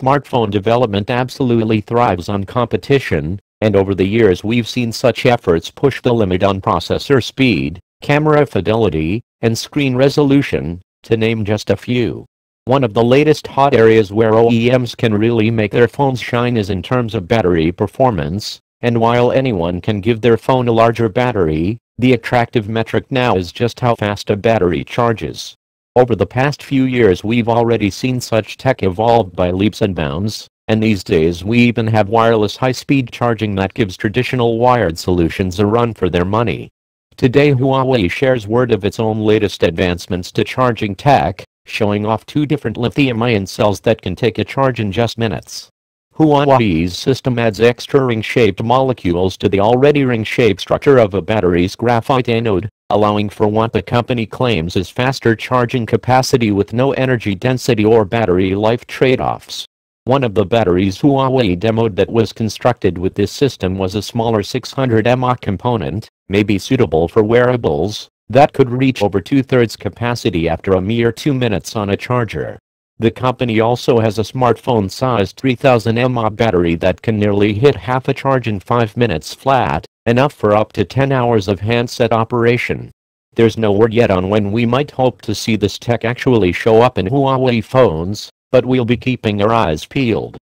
smartphone development absolutely thrives on competition, and over the years we've seen such efforts push the limit on processor speed, camera fidelity, and screen resolution, to name just a few. One of the latest hot areas where OEMs can really make their phones shine is in terms of battery performance, and while anyone can give their phone a larger battery, the attractive metric now is just how fast a battery charges. Over the past few years we've already seen such tech evolve by leaps and bounds, and these days we even have wireless high-speed charging that gives traditional wired solutions a run for their money. Today Huawei shares word of its own latest advancements to charging tech, showing off two different lithium-ion cells that can take a charge in just minutes. Huawei's system adds extra ring-shaped molecules to the already ring-shaped structure of a battery's graphite anode, allowing for what the company claims is faster charging capacity with no energy density or battery life trade-offs. One of the batteries Huawei demoed that was constructed with this system was a smaller 600 mAh component, maybe suitable for wearables, that could reach over two-thirds capacity after a mere two minutes on a charger. The company also has a smartphone-sized 3000 mAh battery that can nearly hit half a charge in 5 minutes flat, enough for up to 10 hours of handset operation. There's no word yet on when we might hope to see this tech actually show up in Huawei phones, but we'll be keeping our eyes peeled.